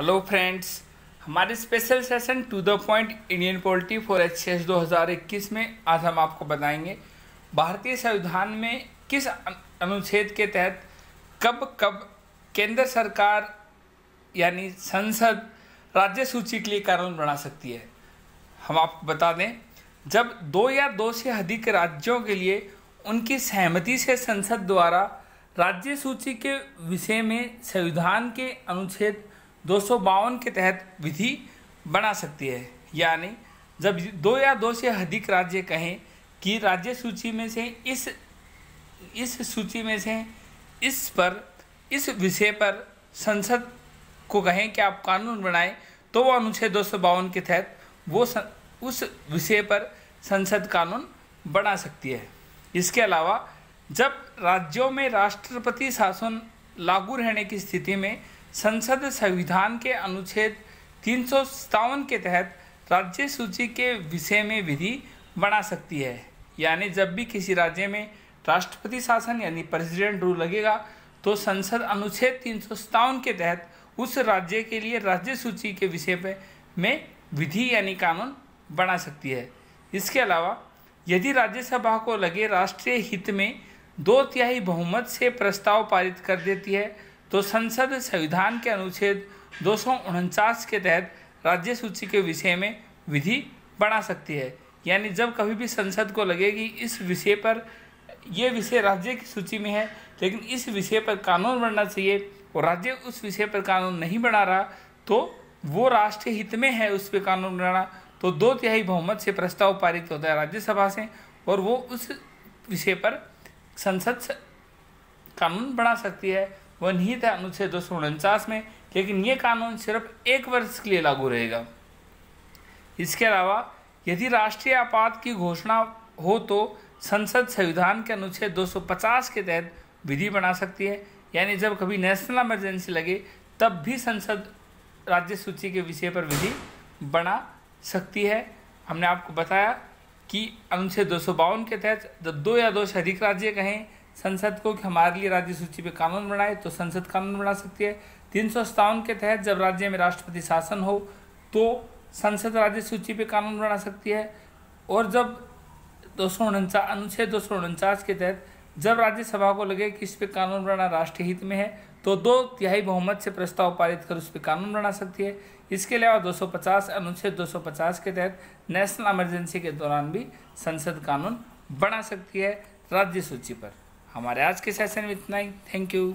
Hello friends हमारे special session to the point Indian polity for H S दो हज़ार इक्कीस में आज हम आपको बताएँगे भारतीय संविधान में किस अनुच्छेद के तहत कब कब केंद्र सरकार यानी संसद राज्य सूची के लिए कानून बना सकती है। हम आपको बता दें, जब दो या दो से अधिक राज्यों के लिए उनकी सहमति से संसद द्वारा राज्य सूची के विषय में संविधान के अनुच्छेद दो सौ बावन के तहत विधि बना सकती है। यानी जब दो या दो से अधिक राज्य कहें कि राज्य सूची में से इस इस सूची में से इस पर इस विषय पर संसद को कहें कि आप कानून बनाएँ तो वो अनुच्छेद दो सौ बावन के तहत वो स, उस विषय पर संसद कानून बना सकती है। इसके अलावा जब राज्यों में राष्ट्रपति शासन लागू रहने की स्थिति में संसद संविधान के अनुच्छेद तीन सौ सतावन के तहत राज्य सूची के विषय में विधि बना सकती है। यानी जब भी किसी राज्य में राष्ट्रपति शासन यानी प्रेसिडेंट रूल लगेगा तो संसद अनुच्छेद तीन सौ सत्तावन के तहत उस राज्य के लिए राज्य सूची के विषय पे में विधि यानी कानून बना सकती है। इसके अलावा, यदि राज्यसभा को लगे राष्ट्रीय हित में दो तिहाई बहुमत से प्रस्ताव पारित कर देती है तो संसद संविधान के अनुच्छेद दो सौ उनचास के तहत राज्य सूची के विषय में विधि बना सकती है। यानी जब कभी भी संसद को लगे कि इस विषय पर ये विषय राज्य की सूची में है, लेकिन इस विषय पर कानून बनना चाहिए और राज्य उस विषय पर कानून नहीं बना रहा तो वो राष्ट्रीय हित में है, उस पर कानून बनाना तो दो तिहाई बहुमत से प्रस्ताव पारित होता है राज्यसभा से और वो उस विषय पर संसद कानून बना सकती है। वह निहित है अनुच्छेद दो सौ उनचास में, लेकिन ये कानून सिर्फ़ एक वर्ष के लिए लागू रहेगा। इसके अलावा, यदि राष्ट्रीय आपात की घोषणा हो तो संसद संविधान के अनुच्छेद 250 के तहत विधि बना सकती है। यानी जब कभी नेशनल इमरजेंसी लगे, तब भी संसद राज्य सूची के विषय पर विधि बना सकती है। हमने आपको बताया कि अनुच्छेद दो सौ बावन के तहत जब दो या दो से अधिक राज्य कहें संसद को कि हमारे लिए राज्य सूची पे कानून बनाए तो संसद कानून बना सकती है। तीन सौ सत्तावन के तहत जब राज्य में राष्ट्रपति शासन हो तो संसद राज्य सूची पे कानून बना सकती है। और जब दो सौ अनुच्छेद दो सौ उनचास के तहत जब राज्यसभा को लगे कि इस पर कानून बनाना राष्ट्रीय हित में है तो दो तिहाई बहुमत से प्रस्ताव पारित कर उस पर कानून बना सकती है। इसके अलावा 250 अनुच्छेद 250 के तहत नेशनल इमरजेंसी के दौरान भी संसद कानून बना सकती है राज्य सूची पर। हमारे आज के सेशन में इतना ही. Thank you